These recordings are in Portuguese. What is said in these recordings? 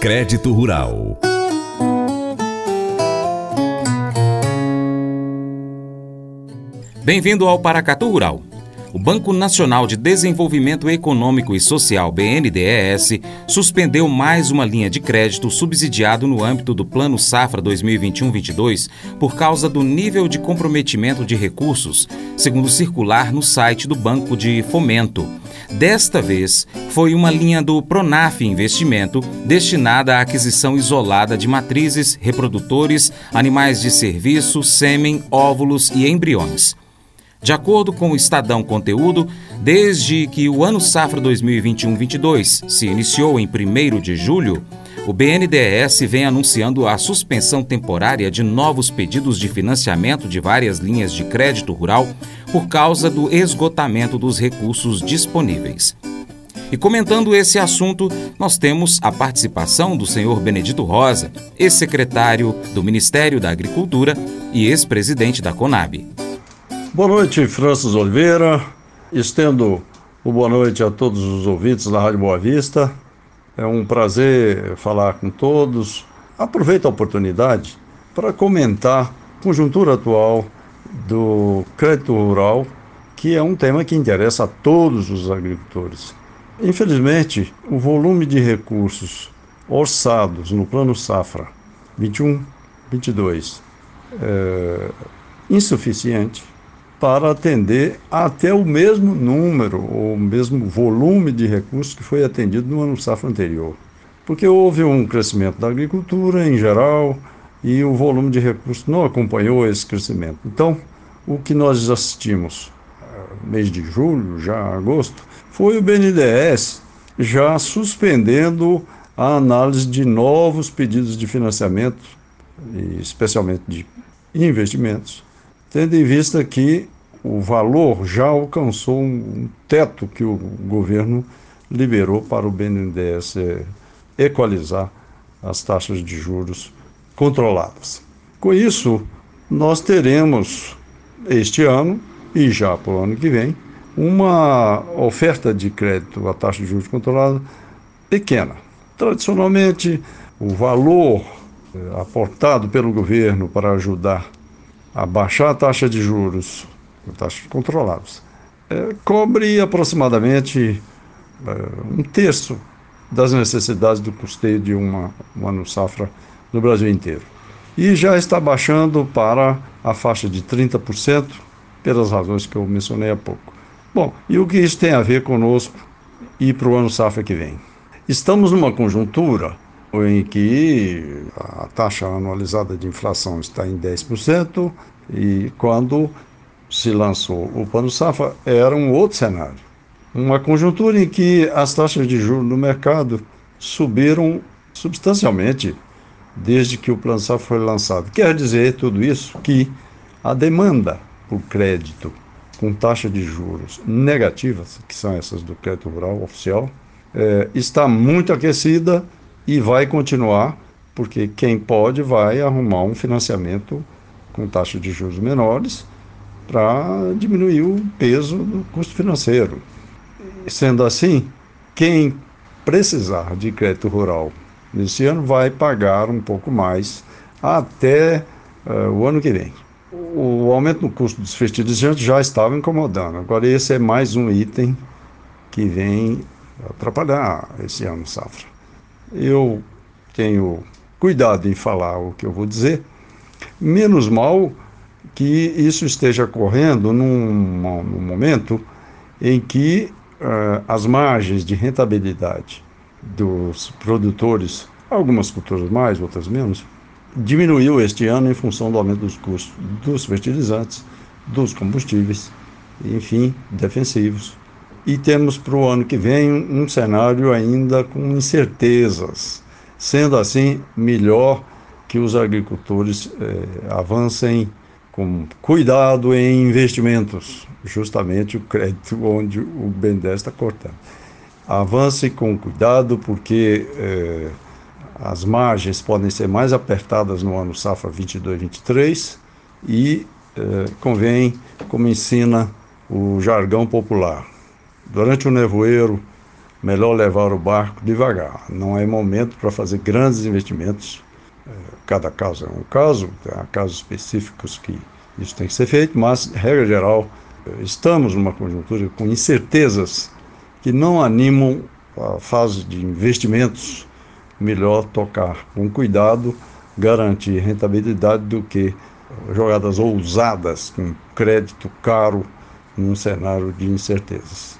Crédito Rural. Bem-vindo ao Paracatu Rural. O Banco Nacional de Desenvolvimento Econômico e Social, BNDES, suspendeu mais uma linha de crédito subsidiado no âmbito do Plano Safra 2021-22 por causa do nível de comprometimento de recursos, segundo circular no site do Banco de Fomento. Desta vez, foi uma linha do Pronaf Investimento destinada à aquisição isolada de matrizes, reprodutores, animais de serviço, sêmen, óvulos e embriões. De acordo com o Estadão Conteúdo, desde que o ano safra 2021-22 se iniciou em 1 de julho, o BNDES vem anunciando a suspensão temporária de novos pedidos de financiamento de várias linhas de crédito rural por causa do esgotamento dos recursos disponíveis. E comentando esse assunto, nós temos a participação do senhor Benedito Rosa, ex-secretário do Ministério da Agricultura e ex-presidente da Conab. Boa noite, Francis Oliveira. Estendo o boa noite a todos os ouvintes da Rádio Boa Vista. É um prazer falar com todos. Aproveito a oportunidade para comentar a conjuntura atual do crédito rural, que é um tema que interessa a todos os agricultores. Infelizmente, o volume de recursos orçados no Plano Safra 21-22 é insuficiente para atender até o mesmo número ou o mesmo volume de recursos que foi atendido no ano safra anterior. Porque houve um crescimento da agricultura em geral e o volume de recursos não acompanhou esse crescimento. Então, o que nós assistimos eh, mês de julho, já agosto, foi o BNDES já suspendendo a análise de novos pedidos de financiamento, especialmente de investimentos, tendo em vista que o valor já alcançou um teto que o governo liberou para o BNDES equalizar as taxas de juros controladas. Com isso, nós teremos este ano e já para o ano que vem uma oferta de crédito a taxa de juros controlada pequena. Tradicionalmente, o valor eh, aportado pelo governo para ajudar a baixar a taxa de juros, taxas controladas, é, cobre aproximadamente é, um terço das necessidades do custeio de uma, um ano safra no Brasil inteiro. E já está baixando para a faixa de 30%, pelas razões que eu mencionei há pouco. Bom, e o que isso tem a ver conosco e para o ano safra que vem? Estamos numa conjuntura em que a taxa anualizada de inflação está em 10%, e quando se lançou o Plano Safra era um outro cenário. Uma conjuntura em que as taxas de juros no mercado subiram substancialmente desde que o Plano Safra foi lançado. Quer dizer tudo isso que a demanda por crédito com taxa de juros negativas, que são essas do crédito rural oficial, é, está muito aquecida e vai continuar, porque quem pode vai arrumar um financiamento com taxa de juros menores para diminuir o peso do custo financeiro. Sendo assim, quem precisar de crédito rural nesse ano vai pagar um pouco mais até uh, o ano que vem. O aumento no custo dos fertilizantes já estava incomodando, agora esse é mais um item que vem atrapalhar esse ano safra. Eu tenho cuidado em falar o que eu vou dizer, menos mal que isso esteja ocorrendo num, num momento em que uh, as margens de rentabilidade dos produtores, algumas culturas mais, outras menos, diminuiu este ano em função do aumento dos custos dos fertilizantes, dos combustíveis, enfim, defensivos. E temos para o ano que vem um cenário ainda com incertezas. Sendo assim, melhor que os agricultores eh, avancem com cuidado em investimentos, justamente o crédito onde o BNDES está cortando. Avance com cuidado, porque eh, as margens podem ser mais apertadas no ano safra 22-23 e eh, convém, como ensina o jargão popular, Durante o nevoeiro, melhor levar o barco devagar. Não é momento para fazer grandes investimentos. É, cada caso é um caso, há casos específicos que isso tem que ser feito, mas, regra geral, estamos numa conjuntura com incertezas que não animam a fase de investimentos. Melhor tocar com cuidado, garantir rentabilidade do que jogadas ousadas com crédito caro num cenário de incertezas.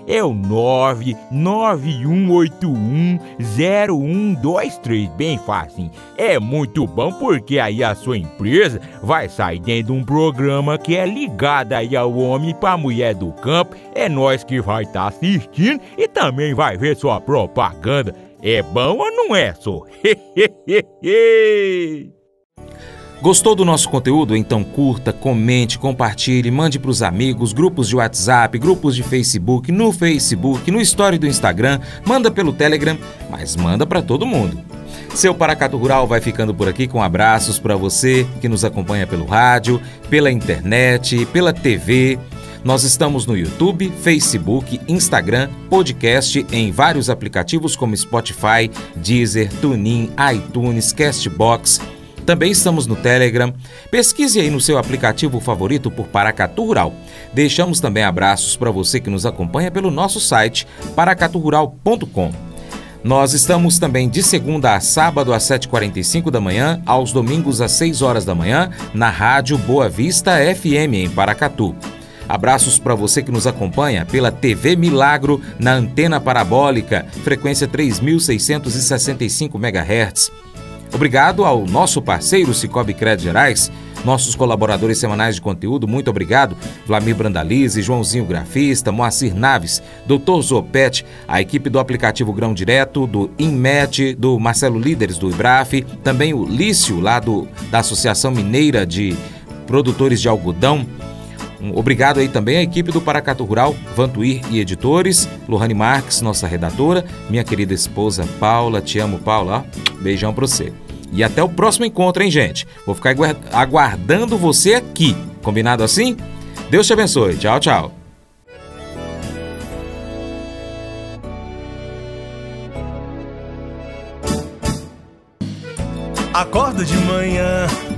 é o 99181 0123, bem fácil. É muito bom porque aí a sua empresa vai sair dentro de um programa que é ligado aí ao homem para mulher do campo. É nós que vai estar tá assistindo e também vai ver sua propaganda. É bom ou não é, só? Gostou do nosso conteúdo? Então curta, comente, compartilhe, mande para os amigos, grupos de WhatsApp, grupos de Facebook, no Facebook, no Story do Instagram, manda pelo Telegram, mas manda para todo mundo. Seu Paracato Rural vai ficando por aqui com abraços para você que nos acompanha pelo rádio, pela internet, pela TV. Nós estamos no YouTube, Facebook, Instagram, podcast em vários aplicativos como Spotify, Deezer, TuneIn, iTunes, Castbox. Também estamos no Telegram. Pesquise aí no seu aplicativo favorito por Paracatu Rural. Deixamos também abraços para você que nos acompanha pelo nosso site paracaturural.com. Nós estamos também de segunda a sábado às 7h45 da manhã, aos domingos às 6 horas da manhã, na Rádio Boa Vista FM em Paracatu. Abraços para você que nos acompanha pela TV Milagro na antena parabólica, frequência 3665 MHz. Obrigado ao nosso parceiro Cicobi Crédito Gerais, nossos colaboradores semanais de conteúdo, muito obrigado. Vlamir Brandalize, Joãozinho Grafista, Moacir Naves, Doutor Zopet, a equipe do aplicativo Grão Direto, do Inmet, do Marcelo Líderes do IBRAF, também o Lício, lá do, da Associação Mineira de Produtores de Algodão. Obrigado aí também à equipe do Paracato Rural, Vantuir e Editores, Lohane Marques, nossa redatora, minha querida esposa Paula, te amo Paula, beijão pra você. E até o próximo encontro, hein, gente? Vou ficar aguardando você aqui. Combinado assim? Deus te abençoe. Tchau, tchau. Acordo de manhã